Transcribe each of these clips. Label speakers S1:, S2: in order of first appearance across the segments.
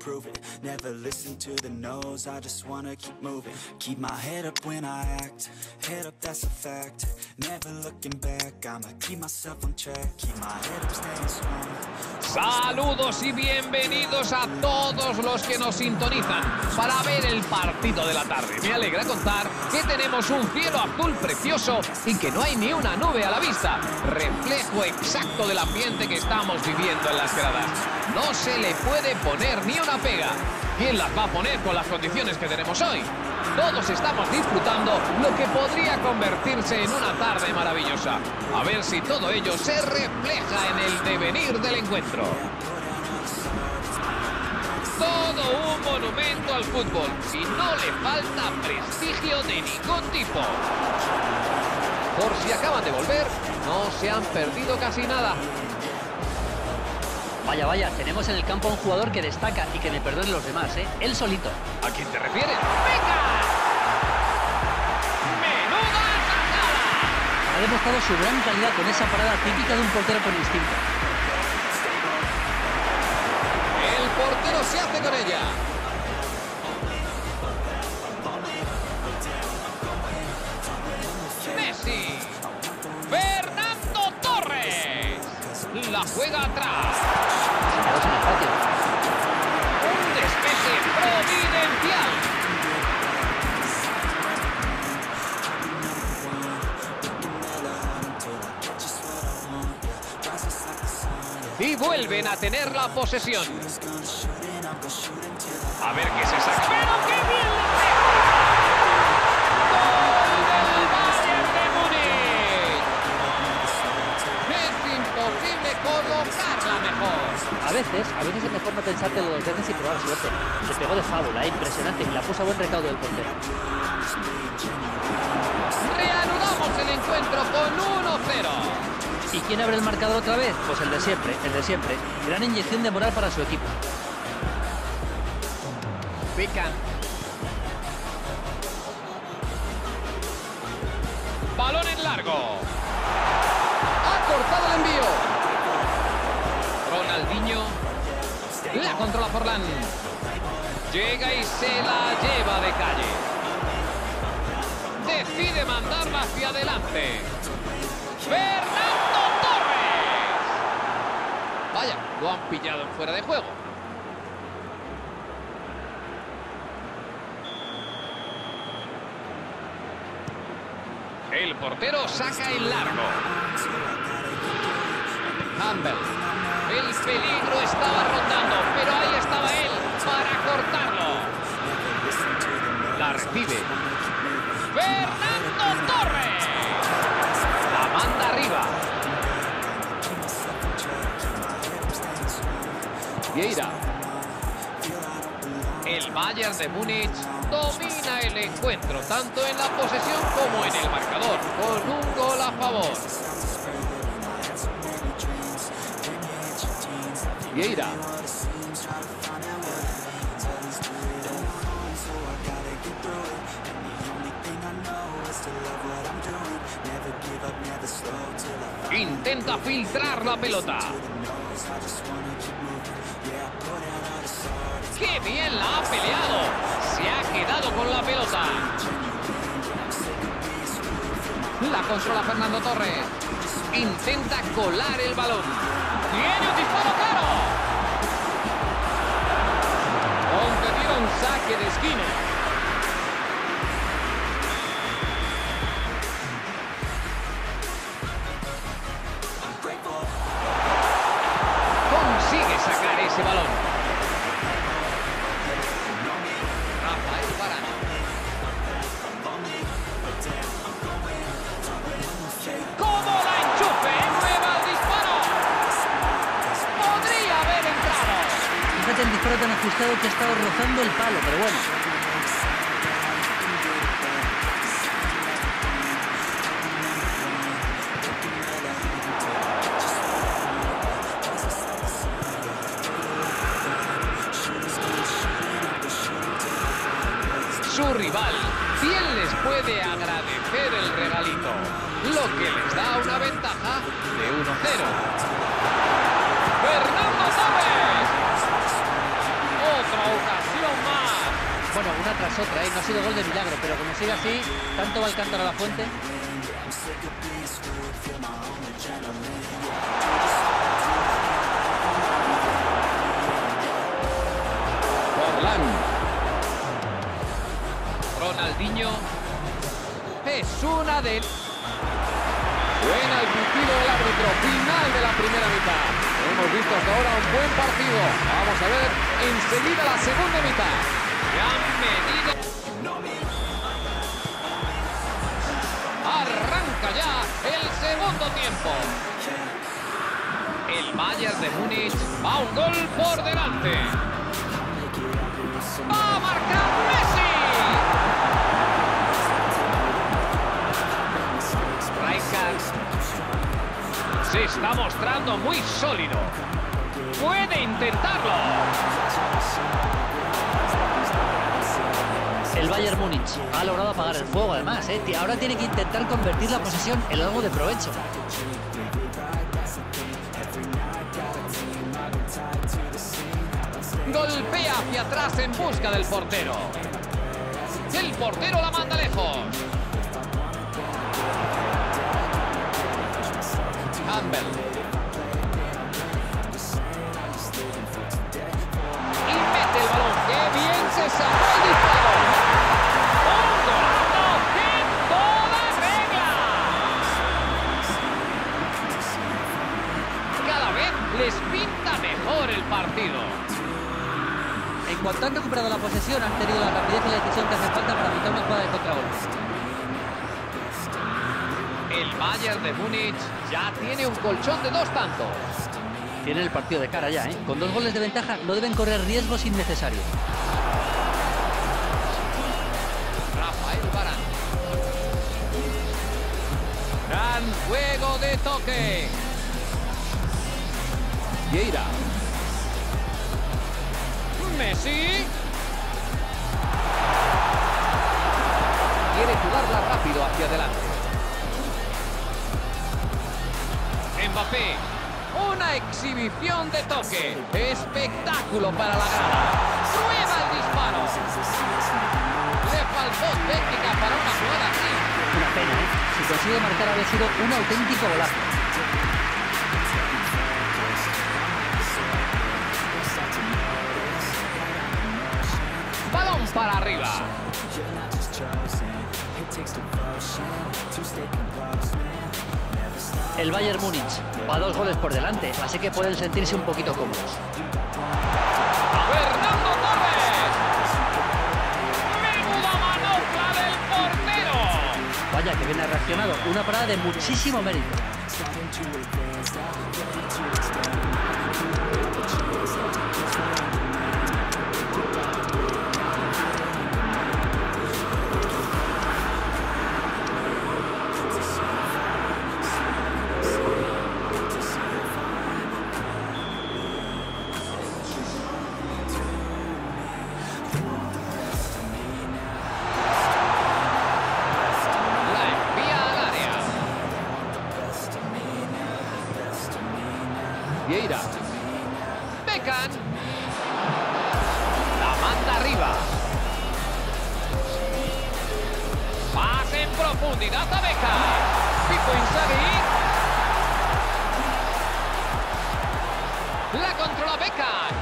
S1: prove it. Never listen to the no's, I just wanna keep moving. Keep my head up when I act, head up, that's a fact. Never looking back, I'ma keep myself on track. Keep my head up, staying strong.
S2: Saludos y bienvenidos a todos los que nos sintonizan para ver el partido de la tarde. Me alegra contar que tenemos un cielo azul precioso y que no hay ni una nube a la vista. Reflejo exacto del ambiente que estamos viviendo en las gradas. No se le puede poner ni una pega. ¿Quién las va a poner con las condiciones que tenemos hoy? Todos estamos disfrutando lo que podría convertirse en una tarde maravillosa. A ver si todo ello se refleja en el devenir del encuentro. Todo un monumento al fútbol y no le falta prestigio de ningún tipo. Por si acaban de volver, no se han perdido casi nada.
S3: Vaya, vaya, tenemos en el campo a un jugador que destaca y que me perdonen los demás, ¿eh? Él solito.
S2: ¿A quién te refieres? ¡Venga! ¡Menuda atajada!
S3: Ha demostrado su gran calidad con esa parada típica de un portero con instinto.
S2: El portero se hace con ella. Messi. Fernando Torres. La juega atrás. Vuelven a tener la posesión. A ver qué se saca. ¡Pero qué bien la ¡Gol del Bayern de Múnich! Es imposible colocarla mejor.
S3: A veces, a veces es mejor no pensártelo dos veces y probar suerte. Se pegó de fábula, impresionante, y la puso a buen recaudo del portero.
S2: Reanudamos el encuentro con 1-0.
S3: ¿Y quién abre el marcador otra vez? Pues el de siempre, el de siempre. Gran inyección de moral para su equipo.
S2: Pican. Balón en largo. Ha cortado el envío. Ronaldinho. La controla Forlán. Llega y se la lleva de calle. Decide mandarla hacia adelante. Fernando Torres. Vaya, han pillado en fuera de juego. El portero saca el largo. Campbell. El peligro estaba rondando, pero ahí estaba él para cortarlo. La recibe. Fernando Torres. La manda arriba. Vieira. El Bayern de Múnich domina el encuentro, tanto en la posesión como en el marcador, con un gol a favor. Vieira. Intenta filtrar la pelota. ¡Qué bien la ha peleado! Se ha quedado con la pelota. La controla Fernando Torres. Intenta colar el balón. ¡Tiene un disparo claro! Concedido un saque de esquina.
S3: Tan ajustado que ha estado rozando el palo, pero bueno.
S2: Su rival ¿Quién les puede agradecer el regalito? Lo que les da una ventaja de 1-0. ¡Fernando Torres! Otra ocasión más.
S3: Bueno, una tras otra, ¿eh? no ha sido gol de milagro, pero como sigue así, tanto va el cántaro a la fuente.
S2: Forlán. Ronaldinho. Es una de... Buena el pitido del árbitro. Final de la primera mitad. Ahora un buen partido. Vamos a ver enseguida la segunda mitad. Arranca ya el segundo tiempo. El Bayern de Múnich va un gol por delante. ¡Va a marcar Messi! Rijkaard se está mostrando muy sólido. Puede intentarlo.
S3: El Bayern Múnich ha logrado apagar el fuego, además. ¿eh? Ahora tiene que intentar convertir la posesión en algo de provecho.
S2: Golpea hacia atrás en busca del portero. El portero la manda lejos. Campbell. Bayern de Múnich ya tiene un colchón de dos tantos.
S3: Tienen el partido de cara ya, ¿eh? Con dos goles de ventaja no deben correr riesgos innecesarios.
S2: Rafael Varane. Gran juego de toque. Vieira. Messi. Quiere jugarla rápido hacia adelante. Mbappé. Una exhibición de toque. Espectáculo para la grada. Prueba el disparo. Le faltó técnica para una jugada así.
S3: Una pena, ¿eh? Si consigue marcar habría sido un auténtico golazo.
S2: Balón para arriba.
S3: El Bayern Múnich va dos goles por delante, así que pueden sentirse un poquito cómodos.
S2: Fernando Torres. Menuda manopla del portero.
S3: Vaya que bien ha reaccionado. Una parada de muchísimo mérito.
S2: Beckham. La manda arriba. Pase en profundidad a Beckham. Pipo Inzaghi. La controla Beckham.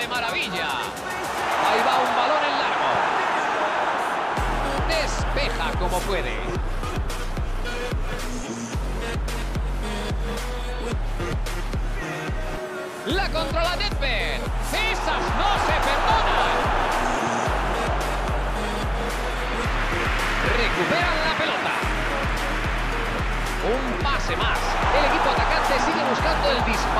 S2: De maravilla. Ahí va un balón en largo. Despeja como puede. La controla Nedved. Esas no se perdonan. Recuperan la pelota. Un pase más. El equipo atacante sigue buscando el disparo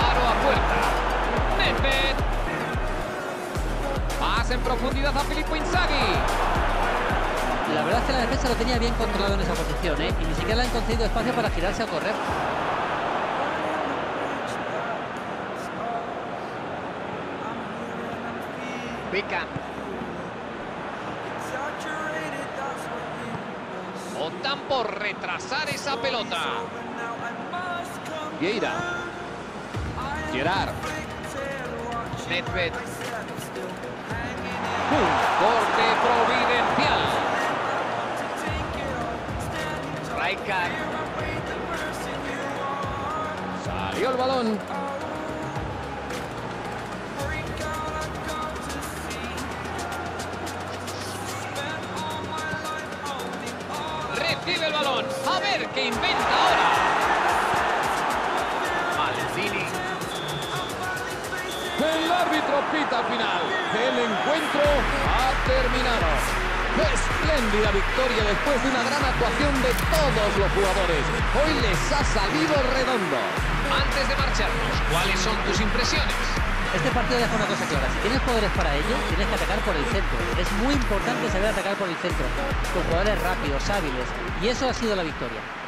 S2: en profundidad a Filippo Inzaghi.
S3: La verdad es que la defensa lo tenía bien controlado en esa posición, ¿eh? Y ni siquiera le han concedido espacio para girarse a correr.
S2: Pican. Optan por retrasar esa pelota. Vieira. Gerard. Nedved. Corte providencial. Rijkaard. Salió el balón. Recibe el balón. A ver qué inventa ahora.
S4: Pita final. El encuentro ha terminado. Espléndida victoria después de una gran actuación de todos los jugadores. Hoy les ha salido redondo.
S2: Antes de marcharnos, ¿cuáles son tus impresiones?
S3: Este partido deja una cosa clara. Si tienes poderes para ello, tienes que atacar por el centro. Es muy importante saber atacar por el centro. Con jugadores rápidos, hábiles. Y eso ha sido la victoria.